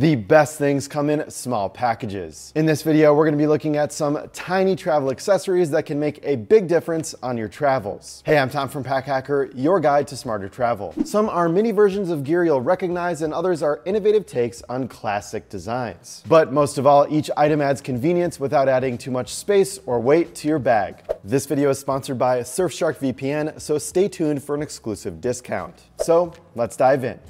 The best things come in small packages. In this video, we're gonna be looking at some tiny travel accessories that can make a big difference on your travels. Hey, I'm Tom from Pack Hacker, your guide to smarter travel. Some are mini versions of gear you'll recognize and others are innovative takes on classic designs. But most of all, each item adds convenience without adding too much space or weight to your bag. This video is sponsored by Surfshark VPN, so stay tuned for an exclusive discount. So let's dive in.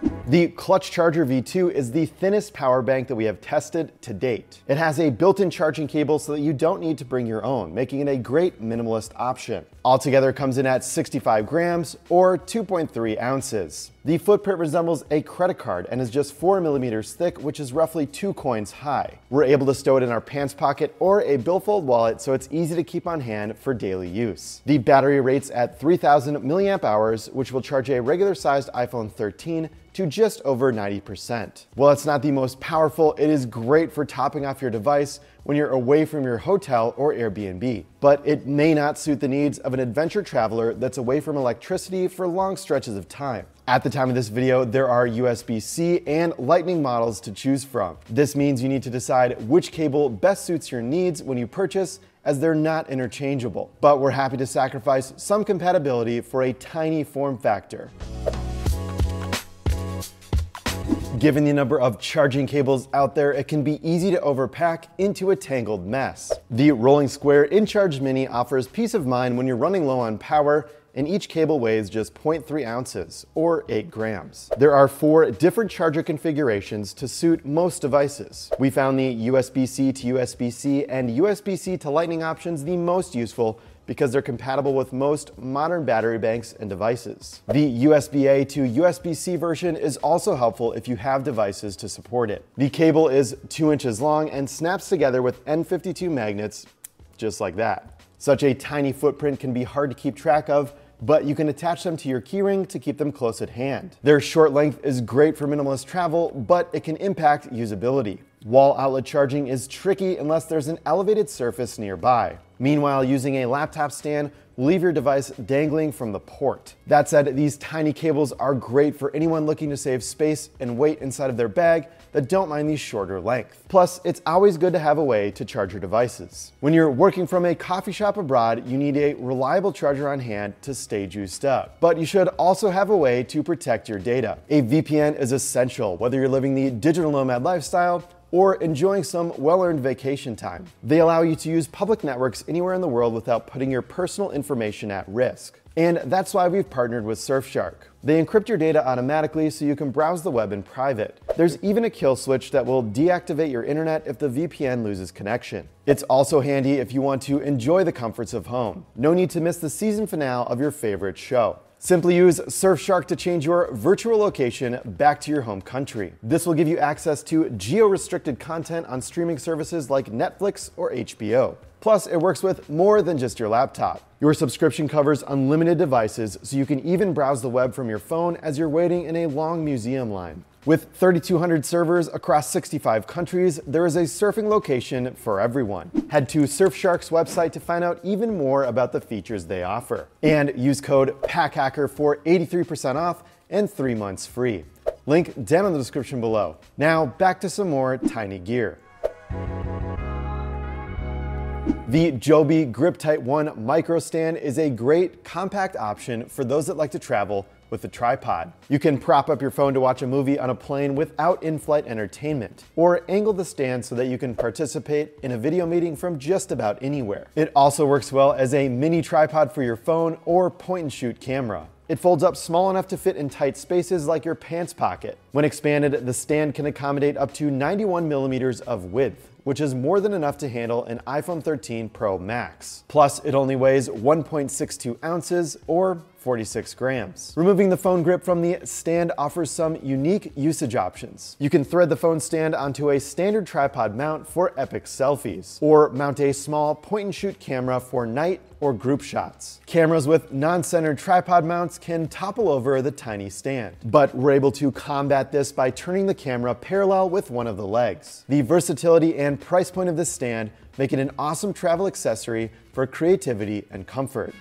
Thank you. The Clutch Charger V2 is the thinnest power bank that we have tested to date. It has a built-in charging cable so that you don't need to bring your own, making it a great minimalist option. Altogether it comes in at 65 grams or 2.3 ounces. The footprint resembles a credit card and is just 4 millimeters thick, which is roughly two coins high. We're able to stow it in our pants pocket or a billfold wallet so it's easy to keep on hand for daily use. The battery rates at 3000 milliamp hours, which will charge a regular sized iPhone 13 to just over 90%. While it's not the most powerful, it is great for topping off your device when you're away from your hotel or Airbnb. But it may not suit the needs of an adventure traveler that's away from electricity for long stretches of time. At the time of this video, there are USB-C and Lightning models to choose from. This means you need to decide which cable best suits your needs when you purchase as they're not interchangeable. But we're happy to sacrifice some compatibility for a tiny form factor. Given the number of charging cables out there, it can be easy to overpack into a tangled mess. The Rolling Square InCharge Mini offers peace of mind when you're running low on power and each cable weighs just 0.3 ounces, or 8 grams. There are four different charger configurations to suit most devices. We found the USB-C to USB-C and USB-C to Lightning options the most useful because they're compatible with most modern battery banks and devices. The USB-A to USB-C version is also helpful if you have devices to support it. The cable is 2 inches long and snaps together with N52 magnets, just like that. Such a tiny footprint can be hard to keep track of, but you can attach them to your keyring to keep them close at hand. Their short length is great for minimalist travel, but it can impact usability. Wall outlet charging is tricky unless there's an elevated surface nearby. Meanwhile, using a laptop stand leave your device dangling from the port. That said, these tiny cables are great for anyone looking to save space and weight inside of their bag that don't mind the shorter length. Plus, it's always good to have a way to charge your devices. When you're working from a coffee shop abroad, you need a reliable charger on hand to stay juiced up. But you should also have a way to protect your data. A VPN is essential, whether you're living the digital nomad lifestyle or enjoying some well-earned vacation time. They allow you to use public networks anywhere in the world without putting your personal information at risk. And that's why we've partnered with Surfshark. They encrypt your data automatically so you can browse the web in private. There's even a kill switch that will deactivate your internet if the VPN loses connection. It's also handy if you want to enjoy the comforts of home. No need to miss the season finale of your favorite show. Simply use Surfshark to change your virtual location back to your home country. This will give you access to geo-restricted content on streaming services like Netflix or HBO. Plus, it works with more than just your laptop. Your subscription covers unlimited devices, so you can even browse the web from your phone as you're waiting in a long museum line. With 3,200 servers across 65 countries, there is a surfing location for everyone. Head to Surfshark's website to find out even more about the features they offer. And use code PACKHACKER for 83% off and three months free. Link down in the description below. Now back to some more tiny gear. The Joby GripTight 1 Micro Stand is a great compact option for those that like to travel with a tripod. You can prop up your phone to watch a movie on a plane without in-flight entertainment, or angle the stand so that you can participate in a video meeting from just about anywhere. It also works well as a mini tripod for your phone or point and shoot camera. It folds up small enough to fit in tight spaces like your pants pocket. When expanded, the stand can accommodate up to 91 millimeters of width, which is more than enough to handle an iPhone 13 Pro Max. Plus, it only weighs 1.62 ounces or 46 grams. Removing the phone grip from the stand offers some unique usage options. You can thread the phone stand onto a standard tripod mount for epic selfies, or mount a small point and shoot camera for night or group shots. Cameras with non-centered tripod mounts can topple over the tiny stand, but we're able to combat this by turning the camera parallel with one of the legs. The versatility and price point of this stand make it an awesome travel accessory for creativity and comfort.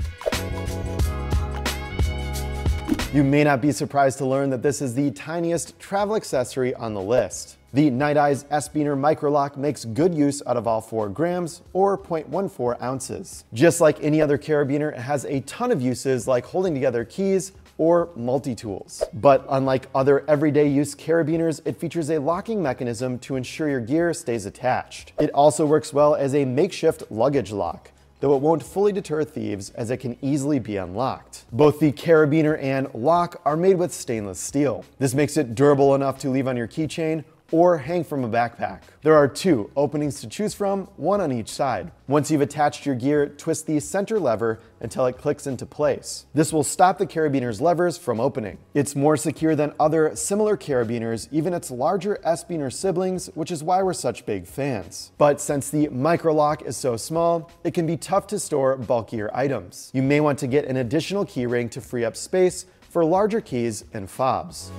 You may not be surprised to learn that this is the tiniest travel accessory on the list. The Nite Ize S-Biner Microlock makes good use out of all 4 grams, or 0.14 ounces. Just like any other carabiner, it has a ton of uses like holding together keys, or multi-tools. But unlike other everyday use carabiners, it features a locking mechanism to ensure your gear stays attached. It also works well as a makeshift luggage lock though it won't fully deter thieves as it can easily be unlocked. Both the carabiner and lock are made with stainless steel. This makes it durable enough to leave on your keychain or hang from a backpack. There are two openings to choose from, one on each side. Once you've attached your gear, twist the center lever until it clicks into place. This will stop the carabiner's levers from opening. It's more secure than other similar carabiners, even its larger S-Biner siblings, which is why we're such big fans. But since the micro lock is so small, it can be tough to store bulkier items. You may want to get an additional keyring to free up space for larger keys and fobs.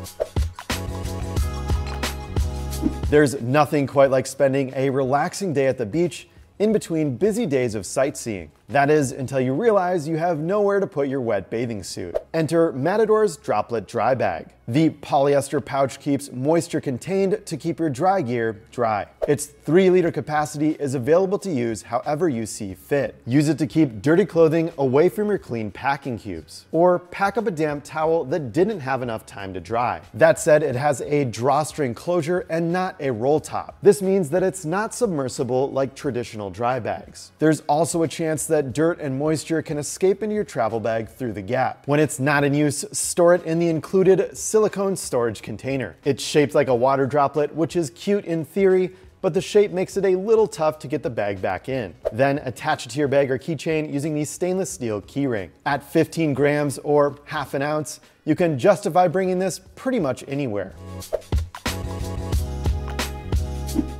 There's nothing quite like spending a relaxing day at the beach in between busy days of sightseeing. That is, until you realize you have nowhere to put your wet bathing suit. Enter Matador's Droplet Dry Bag. The polyester pouch keeps moisture contained to keep your dry gear dry. Its 3 liter capacity is available to use however you see fit. Use it to keep dirty clothing away from your clean packing cubes. Or pack up a damp towel that didn't have enough time to dry. That said, it has a drawstring closure and not a roll top. This means that it's not submersible like traditional dry bags. There's also a chance that that dirt and moisture can escape into your travel bag through the gap. When it's not in use, store it in the included silicone storage container. It's shaped like a water droplet, which is cute in theory, but the shape makes it a little tough to get the bag back in. Then attach it to your bag or keychain using the stainless steel keyring. At 15 grams or half an ounce, you can justify bringing this pretty much anywhere.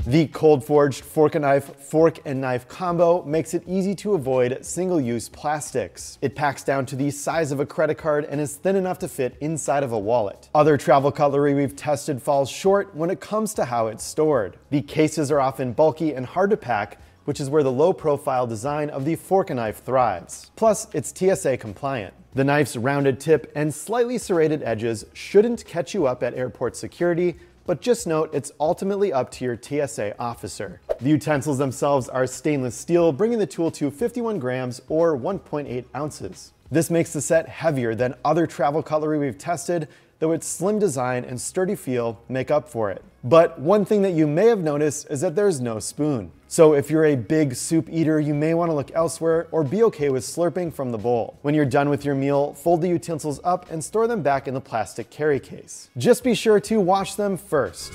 The Cold4ged fork and knife Forkanife combo makes it easy to avoid single-use plastics. It packs down to the size of a credit card and is thin enough to fit inside of a wallet. Other travel cutlery we've tested falls short when it comes to how it's stored. The cases are often bulky and hard to pack, which is where the low profile design of the fork and knife thrives. Plus, it's TSA compliant. The knife's rounded tip and slightly serrated edges shouldn't catch you up at airport security, but just note it's ultimately up to your TSA officer. The utensils themselves are stainless steel, bringing the tool to 51 grams or 1.8 ounces. This makes the set heavier than other travel cutlery we've tested, though its slim design and sturdy feel make up for it. But one thing that you may have noticed is that there's no spoon. So if you're a big soup eater, you may want to look elsewhere or be okay with slurping from the bowl. When you're done with your meal, fold the utensils up and store them back in the plastic carry case. Just be sure to wash them first.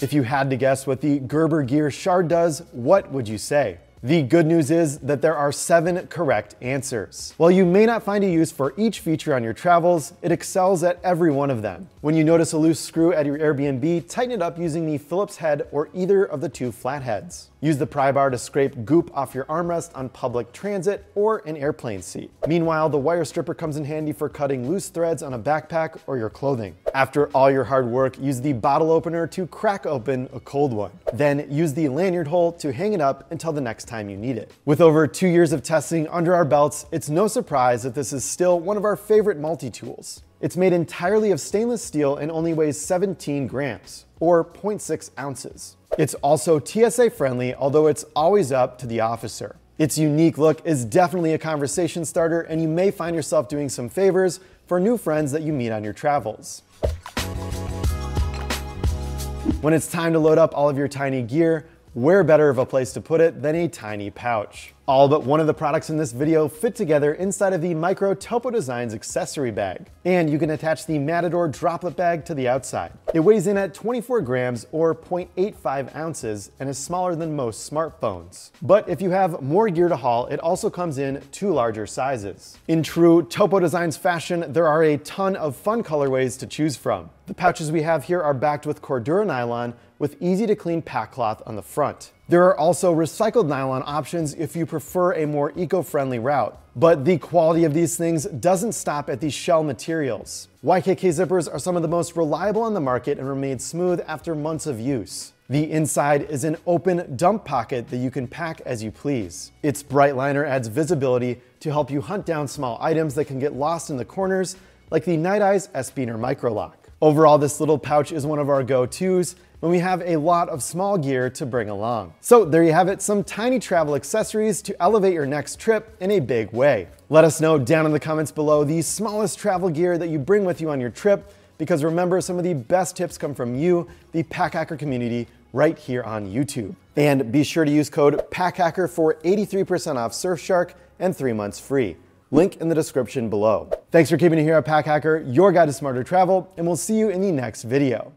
If you had to guess what the Gerber Gear Shard does, what would you say? The good news is that there are seven correct answers. While you may not find a use for each feature on your travels, it excels at every one of them. When you notice a loose screw at your Airbnb, tighten it up using the Phillips head or either of the two flatheads. Use the pry bar to scrape goop off your armrest on public transit or an airplane seat. Meanwhile, the wire stripper comes in handy for cutting loose threads on a backpack or your clothing. After all your hard work, use the bottle opener to crack open a cold one. Then use the lanyard hole to hang it up until the next time you need it. With over two years of testing under our belts, it's no surprise that this is still one of our favorite multi-tools. It's made entirely of stainless steel and only weighs 17 grams, or 0.6 ounces. It's also TSA friendly, although it's always up to the officer. Its unique look is definitely a conversation starter, and you may find yourself doing some favors for new friends that you meet on your travels. When it's time to load up all of your tiny gear, where better of a place to put it than a tiny pouch? All but one of the products in this video fit together inside of the Micro Topo Designs accessory bag. And you can attach the Matador droplet bag to the outside. It weighs in at 24 grams or 0.85 ounces and is smaller than most smartphones. But if you have more gear to haul, it also comes in two larger sizes. In true Topo Designs fashion, there are a ton of fun colorways to choose from. The pouches we have here are backed with Cordura nylon with easy to clean pack cloth on the front. There are also recycled nylon options if you prefer a more eco-friendly route. But the quality of these things doesn't stop at the shell materials. YKK zippers are some of the most reliable on the market and remain smooth after months of use. The inside is an open dump pocket that you can pack as you please. Its bright liner adds visibility to help you hunt down small items that can get lost in the corners, like the Nite Ize S-Biner Microlock. Overall, this little pouch is one of our go-tos when we have a lot of small gear to bring along. So there you have it, some tiny travel accessories to elevate your next trip in a big way. Let us know down in the comments below the smallest travel gear that you bring with you on your trip, because remember, some of the best tips come from you, the Packhacker community, right here on YouTube. And be sure to use code PACKHACKER for 83% off Surfshark and three months free. Link in the description below. Thanks for keeping it here at Pack Hacker, your guide to smarter travel, and we'll see you in the next video.